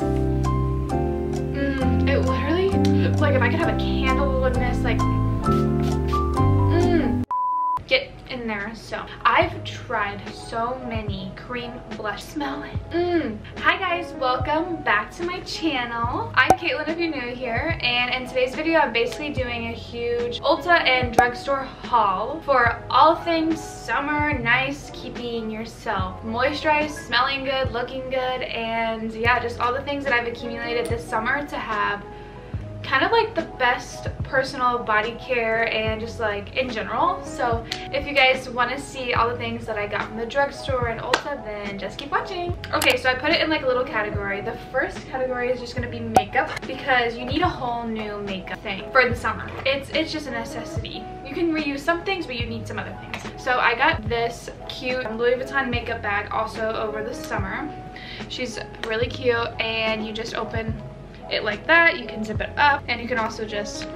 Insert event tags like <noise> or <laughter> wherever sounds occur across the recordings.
Mm, it literally, like if I could have a candle in this, like, there. So I've tried so many cream blush. Smell it. Mm. Hi guys, welcome back to my channel. I'm Kaitlin if you're new here and in today's video I'm basically doing a huge Ulta and drugstore haul for all things summer, nice, keeping yourself moisturized, smelling good, looking good and yeah, just all the things that I've accumulated this summer to have kind of like the best personal body care and just like in general. So if you guys want to see all the things that I got from the drugstore and Ulta then just keep watching. Okay so I put it in like a little category. The first category is just going to be makeup because you need a whole new makeup thing for the summer. It's it's just a necessity. You can reuse some things but you need some other things. So I got this cute Louis Vuitton makeup bag also over the summer. She's really cute and you just open it like that. You can zip it up and you can also just,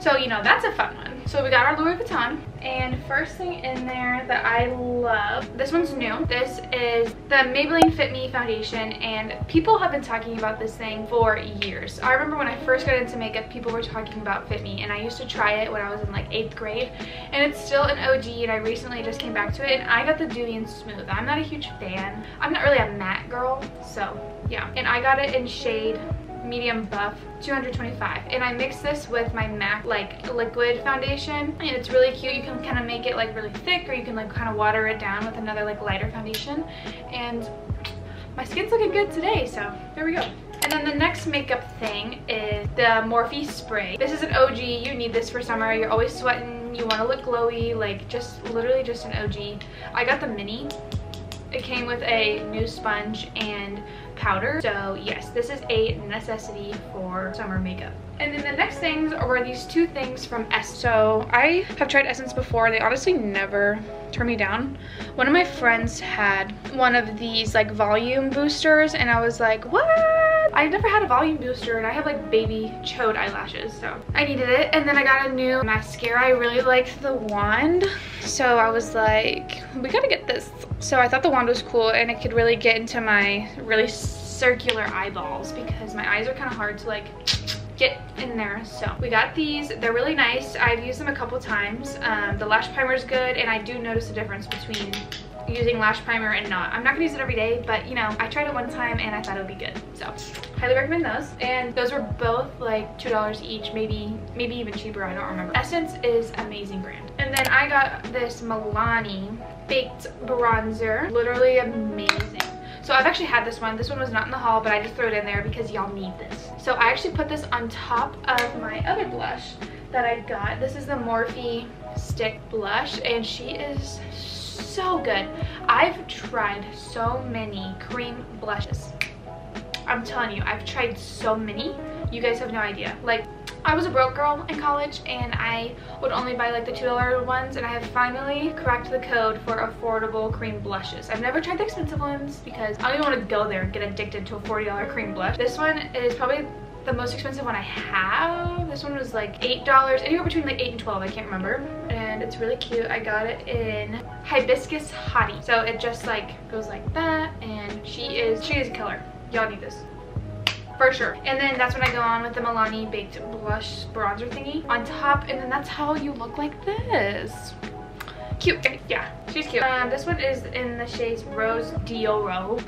so you know, that's a fun one. So we got our Louis Vuitton and first thing in there that I love, this one's new. This is the Maybelline Fit Me foundation and people have been talking about this thing for years. I remember when I first got into makeup, people were talking about Fit Me and I used to try it when I was in like eighth grade and it's still an OG and I recently just came back to it and I got the Dewy and Smooth. I'm not a huge fan. I'm not really a matte girl, so yeah. And I got it in shade medium buff 225 and I mix this with my MAC like liquid foundation and it's really cute you can kind of make it like really thick or you can like kind of water it down with another like lighter foundation and my skin's looking good today so there we go and then the next makeup thing is the Morphe spray. This is an OG. You need this for summer. You're always sweating. You want to look glowy. Like just literally just an OG. I got the mini. It came with a new sponge and powder. So yes, this is a necessity for summer makeup. And then the next things were these two things from Essence. So I have tried Essence before. They honestly never turn me down. One of my friends had one of these like volume boosters and I was like, what? I've never had a volume booster and I have like baby chode eyelashes so I needed it. And then I got a new mascara. I really liked the wand so I was like we gotta get this. So I thought the wand was cool and it could really get into my really circular eyeballs because my eyes are kind of hard to like get in there so we got these they're really nice i've used them a couple times um, the lash primer is good and i do notice a difference between using lash primer and not. I'm not gonna use it every day, but you know, I tried it one time and I thought it would be good. So highly recommend those. And those were both like $2 each, maybe, maybe even cheaper, I don't remember. Essence is amazing brand. And then I got this Milani Baked Bronzer, literally amazing. So I've actually had this one. This one was not in the haul, but I just threw it in there because y'all need this. So I actually put this on top of my other blush that I got. This is the Morphe Stick Blush, and she is so good. I've tried so many cream blushes. I'm telling you, I've tried so many. You guys have no idea. Like, I was a broke girl in college and I would only buy like the $2 ones and I have finally cracked the code for affordable cream blushes. I've never tried the expensive ones because I don't even want to go there and get addicted to a $40 cream blush. This one is probably the most expensive one I have. This one was like $8, anywhere between like 8 and 12, I can't remember. And it's really cute. I got it in Hibiscus Hottie. So it just like goes like that and she is, she is a killer. Y'all need this for sure. And then that's when I go on with the Milani Baked Blush Bronzer thingy on top. And then that's how you look like this. Cute. Yeah, she's cute. Um, this one is in the shades Rose D'Oro.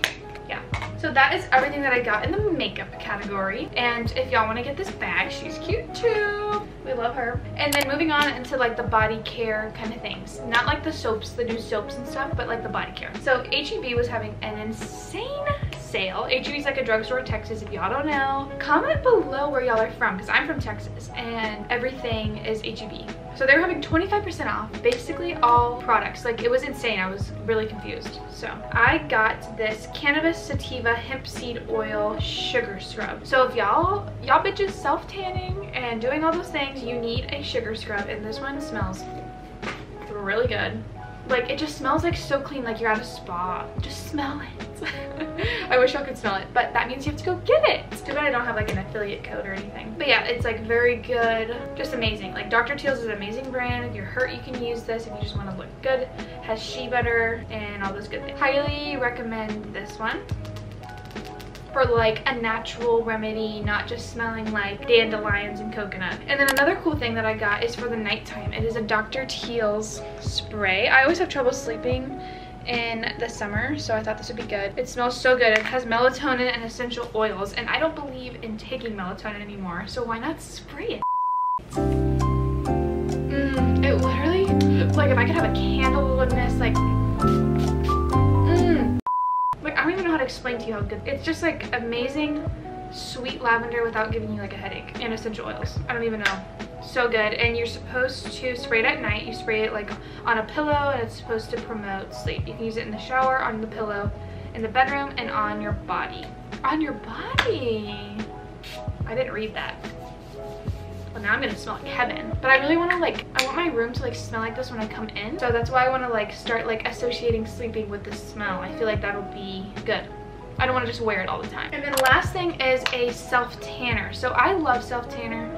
Yeah. So that is everything that I got in the makeup category. And if y'all want to get this bag, she's cute too. We love her. And then moving on into like the body care kind of things. Not like the soaps, the new soaps and stuff, but like the body care. So HEB was having an insane sale. HEB is like a drugstore in Texas. If y'all don't know, comment below where y'all are from because I'm from Texas and everything is HEB. So they were having 25% off basically all products. Like it was insane. I was really confused. So I got this cannabis sativa hemp seed oil sugar scrub. So if y'all, y'all bitches self-tanning and doing all those things, you need a sugar scrub and this one smells really good like it just smells like so clean like you're at a spa. Just smell it. <laughs> I wish y'all could smell it but that means you have to go get it. It's too bad i don't have like an affiliate code or anything. But yeah it's like very good. Just amazing. Like dr teal's is an amazing brand. If you're hurt you can use this if you just want to look good. Has shea butter and all those good things. Highly recommend this one for like a natural remedy, not just smelling like dandelions and coconut. And then another cool thing that I got is for the nighttime. It is a Dr. Teal's spray. I always have trouble sleeping in the summer so I thought this would be good. It smells so good. It has melatonin and essential oils and I don't believe in taking melatonin anymore so why not spray it? Mmm, it literally, like if I could have a candle in this, like, explain to you how good. It's just like amazing sweet lavender without giving you like a headache and essential oils. I don't even know. So good. And you're supposed to spray it at night. You spray it like on a pillow and it's supposed to promote sleep. You can use it in the shower on the pillow in the bedroom and on your body. On your body? I didn't read that well now i'm gonna smell like heaven but i really want to like i want my room to like smell like this when i come in so that's why i want to like start like associating sleeping with the smell i feel like that'll be good I don't want to just wear it all the time. And then the last thing is a self tanner. So I love self tanner,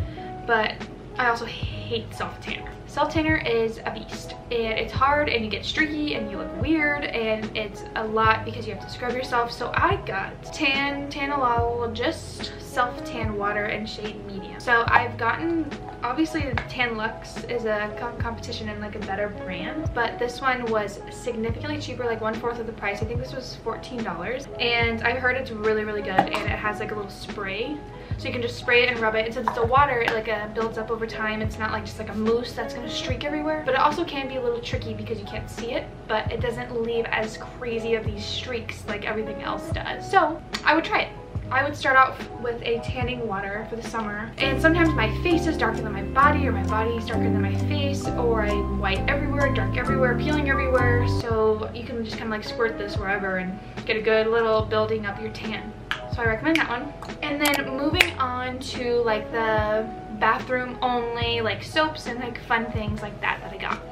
but I also hate self-tanner. Self-tanner is a beast and it's hard and you get streaky and you look weird and it's a lot because you have to scrub yourself. So I got Tan Tanologist self-tan water in shade medium. So I've gotten, obviously Tan Luxe is a competition and like a better brand, but this one was significantly cheaper, like one fourth of the price. I think this was $14 and I heard it's really, really good and it has like a little spray so you can just spray it and rub it. And since it's a water, it like uh, builds up over time. It's not like just like a mousse that's gonna streak everywhere. But it also can be a little tricky because you can't see it, but it doesn't leave as crazy of these streaks like everything else does. So I would try it. I would start out with a tanning water for the summer. And sometimes my face is darker than my body or my body is darker than my face or I'm white everywhere, dark everywhere, peeling everywhere. So you can just kind of like squirt this wherever and get a good little building up your tan so I recommend that one. And then moving on to like the bathroom only like soaps and like fun things like that that I got.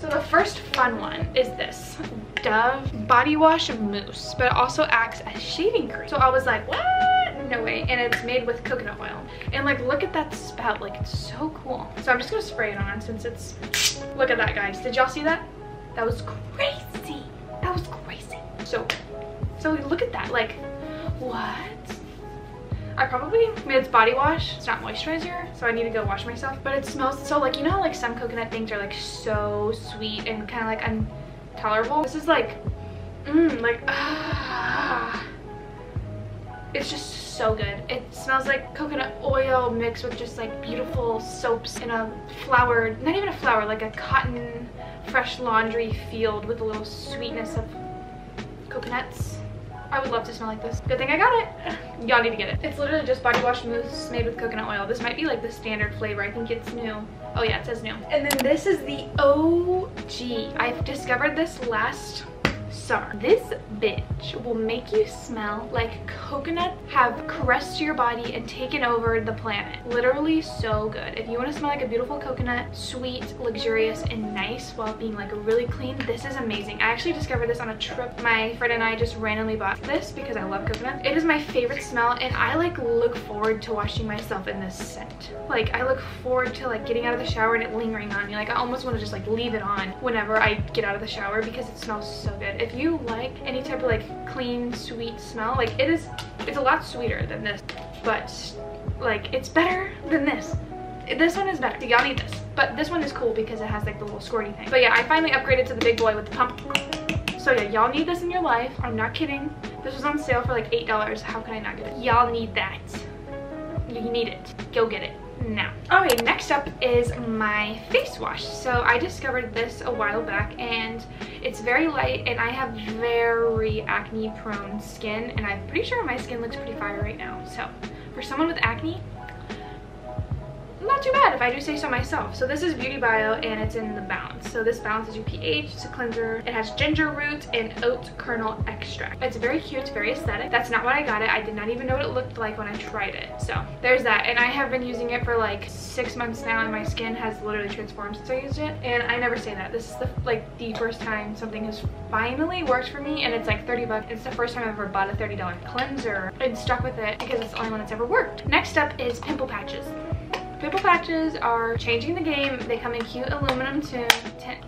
So the first fun one is this Dove Body Wash Mousse, but it also acts as shaving cream. So I was like, what? No way. And it's made with coconut oil. And like, look at that spout. Like, it's so cool. So I'm just gonna spray it on since it's, look at that, guys. Did y'all see that? That was crazy. That was crazy. So, so look at that. Like, what? I probably made its body wash. It's not moisturizer, so I need to go wash myself. But it smells so like, you know how like some coconut things are like so sweet and kind of like intolerable? This is like, mmm, like, ah. It's just so good. It smells like coconut oil mixed with just like beautiful soaps in a flower, not even a flower, like a cotton fresh laundry field with a little sweetness of coconuts. I would love to smell like this. Good thing I got it. Y'all need to get it. It's literally just body wash mousse made with coconut oil. This might be like the standard flavor. I think it's new. Oh yeah, it says new. And then this is the OG. I've discovered this last summer. This bitch will make you smell like coconut have caressed your body and taken over the planet. Literally so good. If you want to smell like a beautiful coconut, sweet, luxurious, and nice while being like really clean, this is amazing. I actually discovered this on a trip. My friend and I just randomly bought this because I love coconut. It is my favorite smell and I like look forward to washing myself in this scent. Like I look forward to like getting out of the shower and it lingering on me. Like I almost want to just like leave it on whenever I get out of the shower because it smells so good. If you like any type of like clean, sweet smell, like it is, it's a lot sweeter than this, but like it's better than this. This one is better. Y'all need this. But this one is cool because it has like the little squirty thing. But yeah, I finally upgraded to the big boy with the pump. So yeah, y'all need this in your life. I'm not kidding. This was on sale for like $8. How can I not get it? Y'all need that. You need it. Go get it now. Okay, next up is my face wash. So I discovered this a while back and it's very light and I have very acne prone skin and I'm pretty sure my skin looks pretty fire right now. So for someone with acne, not too bad if I do say so myself. So this is Beauty Bio and it's in the Balance. So this balances your pH, it's a cleanser. It has ginger root and oat kernel extract. It's very cute, it's very aesthetic. That's not what I got it. I did not even know what it looked like when I tried it. So there's that. And I have been using it for like six months now and my skin has literally transformed since I used it. And I never say that. This is the like the first time something has finally worked for me and it's like 30 bucks. It's the first time I've ever bought a $30 cleanser and stuck with it because it's the only one that's ever worked. Next up is pimple patches. Pimple patches are changing the game. They come in cute aluminum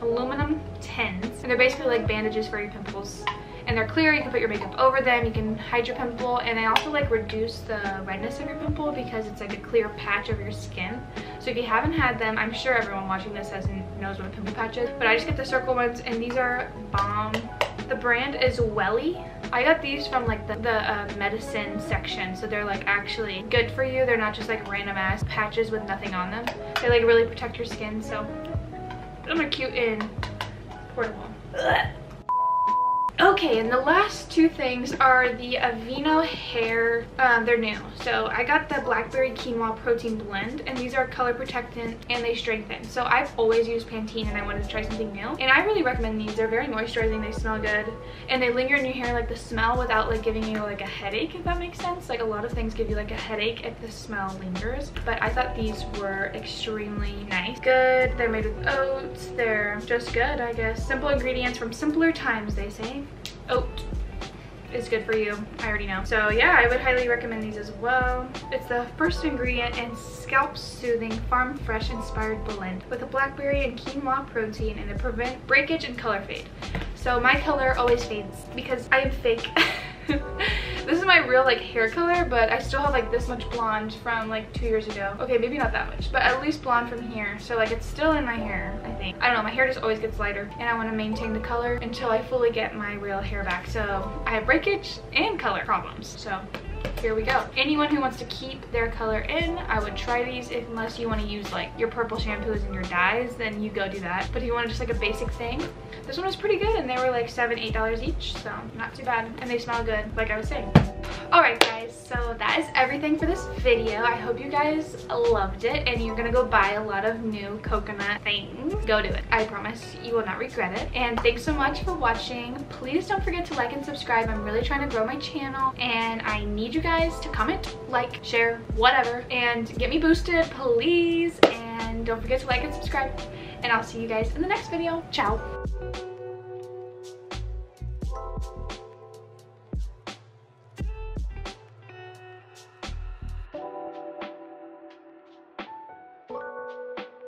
aluminum tins, and they're basically like bandages for your pimples. And and they're clear. You can put your makeup over them. You can hide your pimple and they also like reduce the redness of your pimple because it's like a clear patch of your skin. So if you haven't had them, I'm sure everyone watching this has knows what a pimple patch is, but I just get the circle ones and these are bomb. The brand is Welly. I got these from like the, the uh, medicine section. So they're like actually good for you. They're not just like random ass patches with nothing on them. They like really protect your skin. So I'm are cute and portable. Ugh. Okay, and the last two things are the Aveeno hair. Um, they're new. So I got the Blackberry Quinoa Protein Blend, and these are color protectant and they strengthen. So I've always used Pantene and I wanted to try something new. And I really recommend these. They're very moisturizing, they smell good, and they linger in your hair like the smell without like giving you like a headache, if that makes sense. Like a lot of things give you like a headache if the smell lingers. But I thought these were extremely nice. Good, they're made with oats, they're just good, I guess. Simple ingredients from simpler times, they say Oh, oat is good for you. I already know. So yeah, I would highly recommend these as well. It's the first ingredient in scalp soothing farm fresh inspired blend with a blackberry and quinoa protein and it prevent breakage and color fade. So my color always fades because I am fake. <laughs> this is my real like hair color, but I still have like this much blonde from like two years ago. Okay, maybe not that much, but at least blonde from here. So like it's still in my hair, I think. I don't know, my hair just always gets lighter and I want to maintain the color until I fully get my real hair back. So I have breakage and color problems. So here we go. Anyone who wants to keep their color in, I would try these if, unless you want to use like your purple shampoos and your dyes, then you go do that. But if you want just like a basic thing, this one was pretty good and they were like seven, eight dollars each, so not too bad. And they smell good, like I was saying. Alright guys, so that is everything for this video. I hope you guys loved it and you're gonna go buy a lot of new coconut things. Go do it. I promise you will not regret it. And thanks so much for watching. Please don't forget to like and subscribe. I'm really trying to grow my channel and I need you guys to comment, like, share, whatever, and get me boosted, please. And don't forget to like and subscribe. And I'll see you guys in the next video. Ciao.